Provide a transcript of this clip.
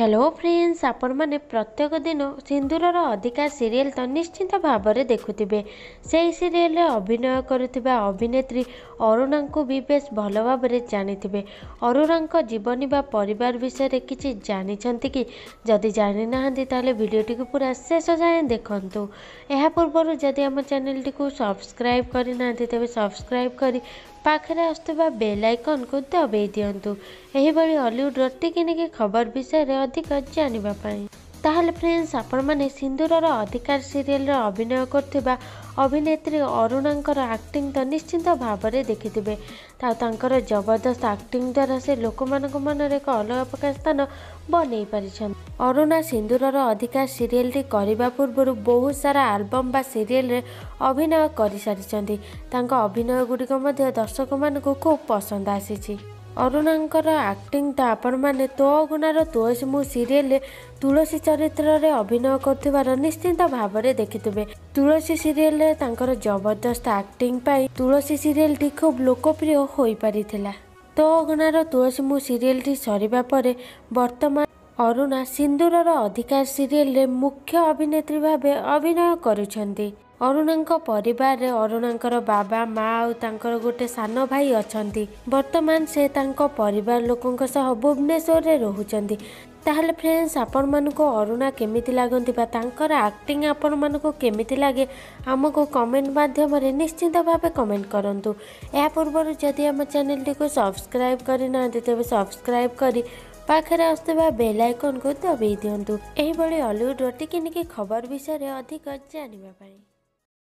Hello friends ଆପଣମାନେ ପ୍ରତ୍ୟେକ ଦିନ ସିନ୍ଦୁରର ଅଧିକା ସିରିଏଲ୍ ତ ନିଶ୍ଚିନ୍ତ ଭାବରେ ଦେଖୁଥିବେ। ସେହି ସିରିଏଲରେ ଅଭିନୟ କରୁଥିବା ଅଭିନେତ୍ରୀ ଅରୁଣାଙ୍କୁ ବି ବେଶ୍ ଭଲ ଭାବରେ ଜାଣିଥିବେ। ଅରୁଣାଙ୍କ ଜୀବନୀ ବା ପରିବାର ବିଷୟରେ କିଛି ଜାଣିଛନ୍ତି କି? ଯଦି ଜାଣିନାହାନ୍ତି ତାହେଲେ ଭିଡ଼ିଓଟିକୁ ପୁରା ଶେଷ ଯାଏଁ ଦେଖନ୍ତୁ। ଏହା ପୂର୍ବରୁ ଯଦି ଆମ ଚ୍ୟାନେଲଟିକୁ ସବସ୍କ୍ରାଇବ୍ କରିନାହାନ୍ତି ତେବେ ସବସ୍କ୍ରାଇବ୍ କରି ପାଖରେ ଆସୁଥିବା ବେଲ୍ ଆଇକନ୍କୁ ଦବାଇ ଦିଅନ୍ତୁ। ଏହିଭଳି ଅଲିଉଡ଼ର ଟିକିନିକି ଖବର ବିଷୟରେ ଅଧିକ ଜାଣିବା ପାଇଁ। ତାହେଲେ ଫ୍ରେଣ୍ଡସ୍ ଆପଣମାନେ ସିନ୍ଦୁରର ଅଧିକାର ସିରିଏଲରେ ଅଭିନୟ କରୁଥିବା ଅଭିନେତ୍ରୀ ଅରୁଣାଙ୍କର ଆକ୍ଟିଂ ତ ନିଶ୍ଚିନ୍ତ ଭାବରେ ଦେଖିଥିବେ। ଆଉ ତାଙ୍କର ଜବରଦସ୍ତ ଆକ୍ଟିଂ ଦ୍ୱାରା ସେ ଲୋକମାନଙ୍କ ମନରେ ଏକ ଅଲଗା ପ୍ରକାର ସ୍ଥାନ ବନେଇ ପାରିଛନ୍ତି। ଅରୁଣା ସିନ୍ଦୁରର ଅଧିକାର ସିରିଏଲଟି କରିବା ପୂର୍ବରୁ ବହୁତ ସାରା ଆଲବମ୍ ବା ସିରିଏଲରେ ଅଭିନୟ କରିସାରିଛନ୍ତି। ତାଙ୍କ ଅଭିନୟ ଗୁଡ଼ିକ ମଧ୍ୟ ଦର୍ଶକମାନଙ୍କୁ ଖୁବ୍ ପସନ୍ଦ ଆସିଛି। ଅରୁଣାଙ୍କର ଆକ୍ଟିଂ ତ ଆପଣମାନେ ତୋ ଗୁଣାର ତୁଳସୀ ମୁଁ ସିରିଏଲରେ ତୁଳସୀ ଚରିତ୍ରରେ ଅଭିନୟ କରୁଥିବାର ନିଶ୍ଚିନ୍ତ ଭାବରେ ଦେଖିଥିବେ। ତୁଳସୀ ସିରିଏଲରେ ତାଙ୍କର ଜବରଦସ୍ତ ଆକ୍ଟିଂ ପାଇଁ ତୁଳସୀ ସିରିଏଲଟି ଖୁବ୍ ଲୋକପ୍ରିୟ ହୋଇପାରିଥିଲା। ତୋ ଗୁଣାର ତୁଳସୀ ମୁଁ ସିରିଏଲଟି ସରିବା ପରେ ବର୍ତ୍ତମାନ ଅରୁଣା ସିନ୍ଦୁରର ଅଧିକାର ସିରିଏଲରେ ମୁଖ୍ୟ ଅଭିନେତ୍ରୀ ଭାବେ ଅଭିନୟ କରୁଛନ୍ତି। ଅରୁଣାଙ୍କ ପରିବାରରେ ଅରୁଣାଙ୍କର ବାବା ମା ଆଉ ତାଙ୍କର ଗୋଟେ ସାନ ଭାଇ ଅଛନ୍ତି। ବର୍ତ୍ତମାନ ସେ ତାଙ୍କ ପରିବାର ଲୋକଙ୍କ ସହ ଭୁବନେଶ୍ୱରରେ ରହୁଛନ୍ତି। ତାହେଲେ ଫ୍ରେଣ୍ଡସ୍ ଆପଣମାନଙ୍କୁ ଅରୁଣା କେମିତି ଲାଗନ୍ତି ବା ତାଙ୍କର ଆକ୍ଟିଂ ଆପଣମାନଙ୍କୁ କେମିତି ଲାଗେ ଆମକୁ କମେଣ୍ଟ ମାଧ୍ୟମରେ ନିଶ୍ଚିନ୍ତ ଭାବେ କମେଣ୍ଟ କରନ୍ତୁ। ଏହା ପୂର୍ବରୁ ଯଦି ଆମ ଚ୍ୟାନେଲଟିକୁ ସବସ୍କ୍ରାଇବ୍ କରିନାହାନ୍ତି ତେବେ ସବସ୍କ୍ରାଇବ୍ କରି ପାଖରେ ଆସୁଥିବା ବେଲ୍ ଆଇକନ୍କୁ ଦବାଇ ଦିଅନ୍ତୁ। ଏହିଭଳି ଅଲିଉଡ଼ର ଟିକିନିକି ଖବର ବିଷୟରେ ଅଧିକ ଜାଣିବା ପାଇଁ।